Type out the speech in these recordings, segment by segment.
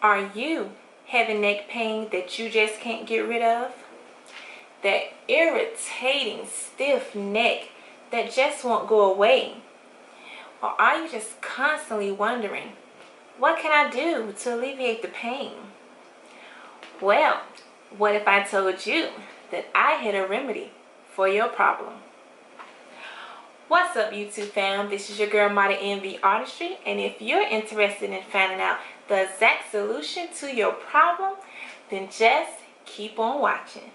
Are you having neck pain that you just can't get rid of? That irritating stiff neck that just won't go away? Or are you just constantly wondering, what can I do to alleviate the pain? Well, what if I told you that I had a remedy for your problem? What's up YouTube fam? This is your girl Model Envy Artistry and if you're interested in finding out the exact solution to your problem, then just keep on watching.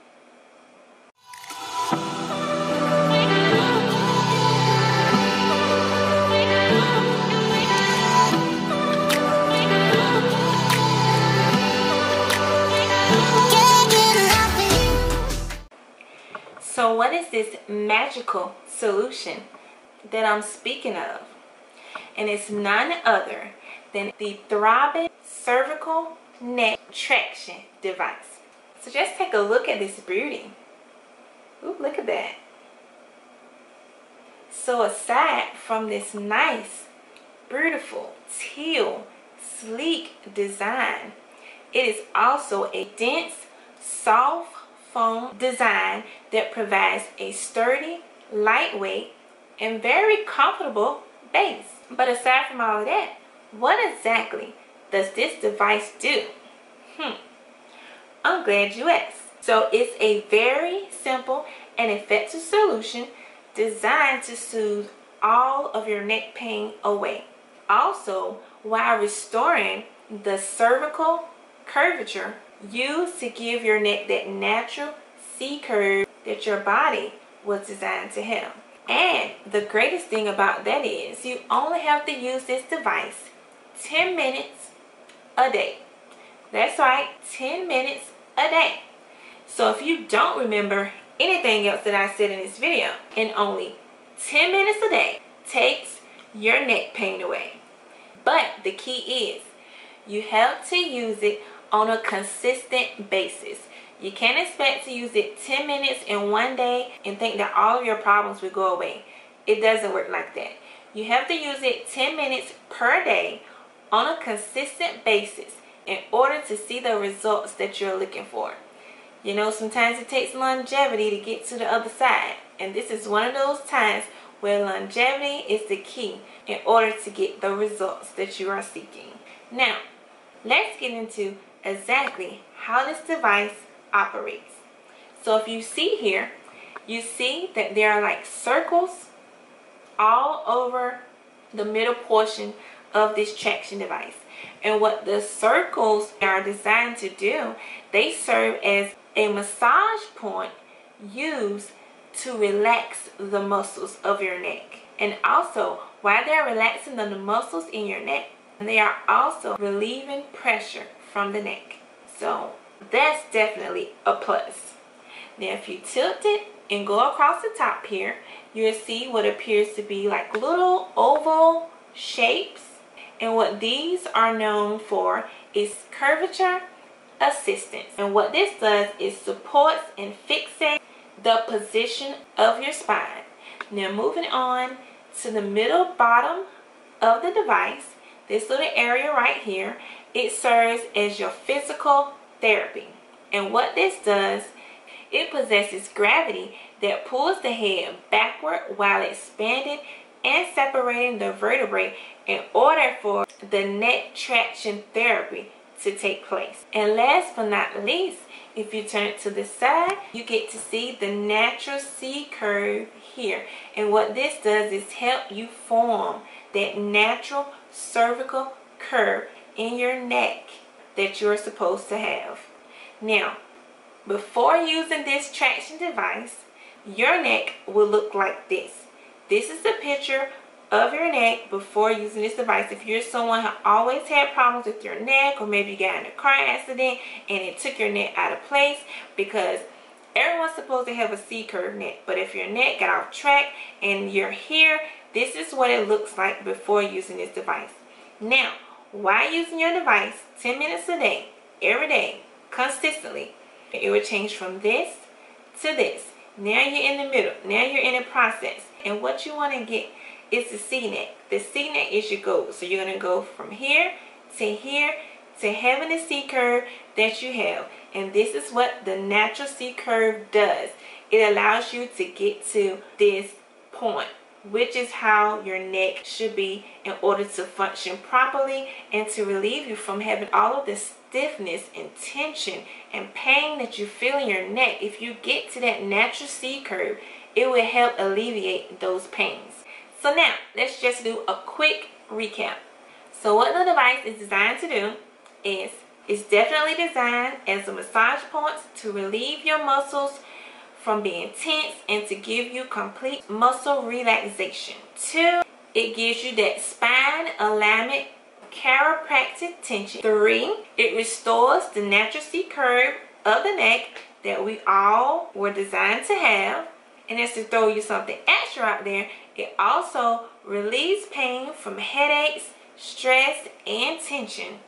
So what is this magical solution that I'm speaking of? And it's none other than the Trobing Cervical Neck Traction Device. So just take a look at this beauty. Ooh, look at that. So aside from this nice, beautiful, teal, sleek design, it is also a dense, soft foam design that provides a sturdy, lightweight, and very comfortable base. But aside from all of that, what exactly does this device do? Hmm, I'm glad you asked. So it's a very simple and effective solution designed to soothe all of your neck pain away. Also, while restoring the cervical curvature used to give your neck that natural C curve that your body was designed to have. And the greatest thing about that is you only have to use this device 10 minutes a day. That's right, 10 minutes a day. So if you don't remember anything else that I said in this video, in only 10 minutes a day takes your neck pain away. But the key is you have to use it on a consistent basis. You can't expect to use it 10 minutes in one day and think that all of your problems will go away. It doesn't work like that. You have to use it 10 minutes per day on a consistent basis in order to see the results that you're looking for. You know, sometimes it takes longevity to get to the other side. And this is one of those times where longevity is the key in order to get the results that you are seeking. Now, let's get into exactly how this device operates. So if you see here, you see that there are like circles all over the middle portion of this traction device. And what the circles are designed to do, they serve as a massage point used to relax the muscles of your neck. And also, while they're relaxing the muscles in your neck, they are also relieving pressure from the neck. So that's definitely a plus. Now if you tilt it and go across the top here, you'll see what appears to be like little oval shapes. And what these are known for is curvature assistance. And what this does is supports and fixates the position of your spine. Now moving on to the middle bottom of the device, this little area right here, it serves as your physical therapy. And what this does, it possesses gravity that pulls the head backward while expanding and separating the vertebrae in order for the neck traction therapy to take place. And last but not least, if you turn to the side, you get to see the natural C curve here. And what this does is help you form that natural cervical curve in your neck that you're supposed to have. Now, before using this traction device, your neck will look like this. This is the picture of your neck before using this device. If you're someone who always had problems with your neck or maybe you got in a car accident and it took your neck out of place because everyone's supposed to have a C-curve neck. But if your neck got off track and you're here, this is what it looks like before using this device. Now, while using your device 10 minutes a day, every day, consistently, it will change from this to this. Now you're in the middle. Now you're in a process. And what you want to get is the C neck. The C neck is your goal. So you're going to go from here to here to having a C curve that you have. And this is what the natural C curve does. It allows you to get to this point which is how your neck should be in order to function properly and to relieve you from having all of the stiffness and tension and pain that you feel in your neck. If you get to that natural C curve, it will help alleviate those pains. So now, let's just do a quick recap. So what the device is designed to do is, it's definitely designed as a massage point to relieve your muscles from being tense and to give you complete muscle relaxation. Two, it gives you that spine alignment chiropractic tension. Three, it restores the natural C curve of the neck that we all were designed to have. And as to throw you something extra out there, it also relieves pain from headaches, stress, and tension.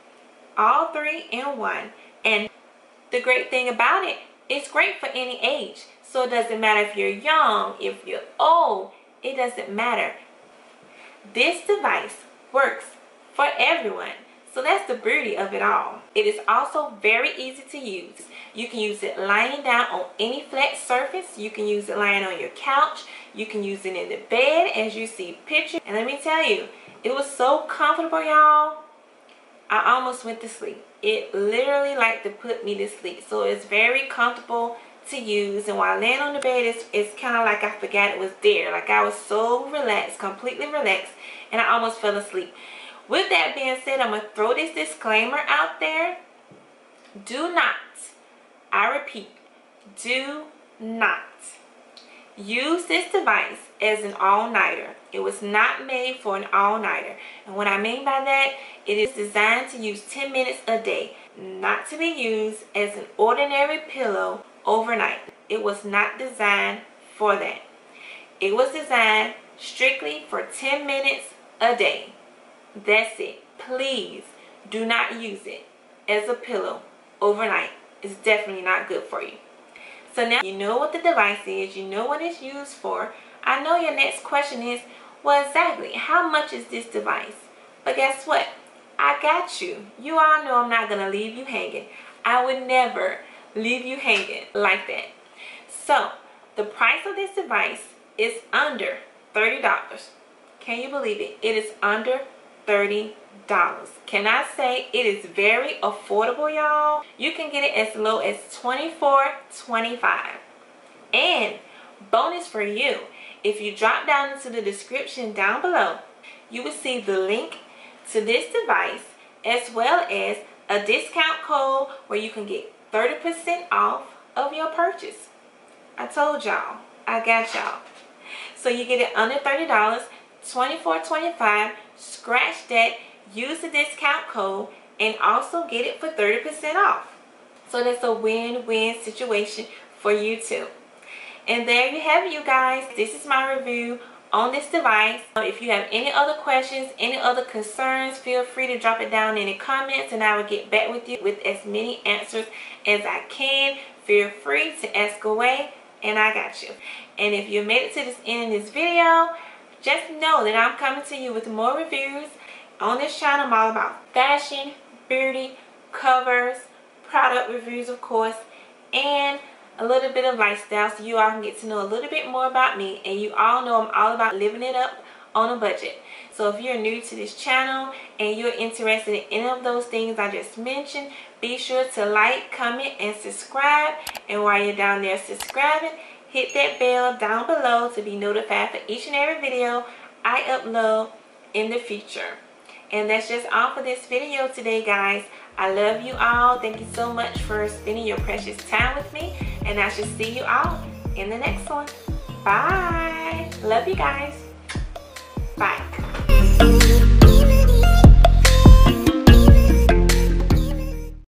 All three in one. And the great thing about it, it's great for any age. So it doesn't matter if you're young, if you're old, it doesn't matter. This device works for everyone. So that's the beauty of it all. It is also very easy to use. You can use it lying down on any flat surface. You can use it lying on your couch. You can use it in the bed as you see pictures. And let me tell you, it was so comfortable, y'all. I almost went to sleep. It literally like to put me to sleep. So it's very comfortable to use and while laying on the bed it's, it's kind of like I forgot it was there like I was so relaxed completely relaxed and I almost fell asleep with that being said I'm gonna throw this disclaimer out there do not I repeat do not use this device as an all-nighter it was not made for an all-nighter and what I mean by that it is designed to use 10 minutes a day not to be used as an ordinary pillow overnight. It was not designed for that. It was designed strictly for 10 minutes a day. That's it. Please do not use it as a pillow overnight. It's definitely not good for you. So now you know what the device is. You know what it's used for. I know your next question is, well exactly, how much is this device? But guess what? I got you. You all know I'm not going to leave you hanging. I would never leave you hanging like that. So, the price of this device is under $30. Can you believe it? It is under $30. Can I say it is very affordable, y'all? You can get it as low as $24.25. And bonus for you, if you drop down into the description down below, you will see the link to this device as well as a discount code where you can get 30% off of your purchase. I told y'all. I got y'all. So you get it under $30, $24.25. Scratch that. Use the discount code and also get it for 30% off. So that's a win-win situation for you too. And there you have it, you guys. This is my review on this device. If you have any other questions, any other concerns, feel free to drop it down in the comments and I will get back with you with as many answers as I can. Feel free to ask away and I got you. And if you made it to this end of this video, just know that I'm coming to you with more reviews. On this channel, I'm all about fashion, beauty, covers, product reviews, of course, and a little bit of lifestyle so you all can get to know a little bit more about me and you all know I'm all about living it up on a budget. So if you're new to this channel and you're interested in any of those things I just mentioned, be sure to like, comment, and subscribe. And while you're down there subscribing, hit that bell down below to be notified for each and every video I upload in the future. And that's just all for this video today, guys. I love you all. Thank you so much for spending your precious time with me. And I shall see you all in the next one. Bye. Love you guys. Bye.